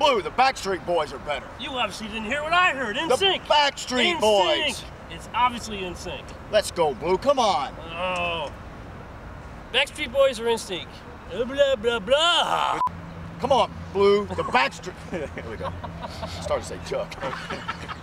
Blue, the Backstreet Boys are better. You obviously didn't hear what I heard. In The sync. Backstreet In Boys. sync. It's obviously NSYNC. Let's go, Blue. Come on. Oh. Backstreet Boys are in sync. Uh, blah blah blah. Come on, Blue. The Backstreet. Here we go. Start to say Chuck.